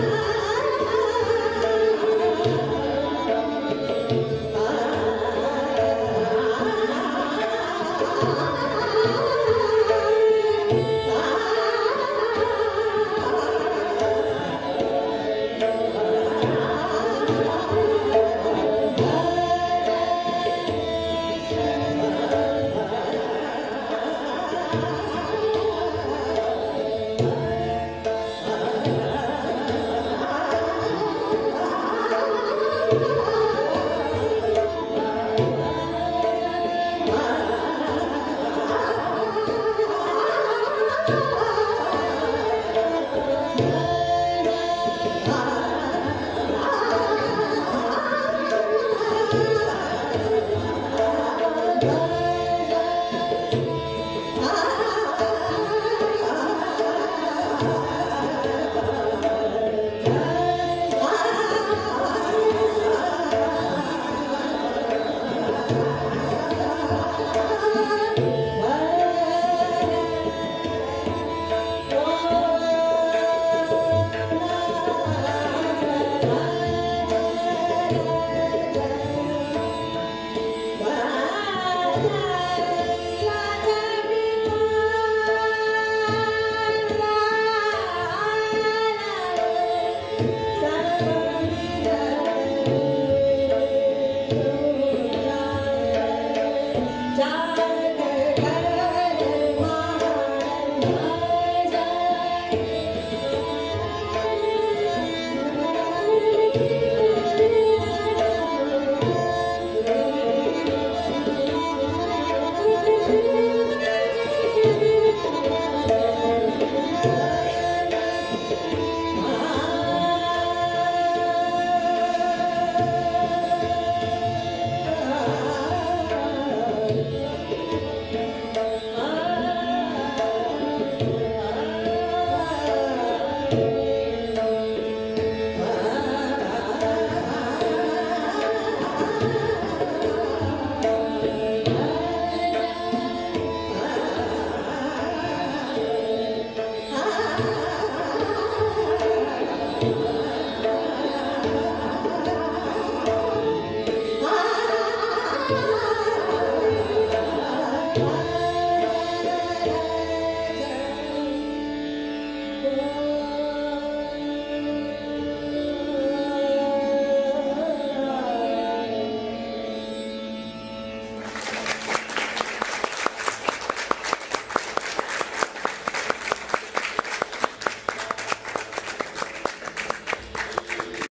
love. Ah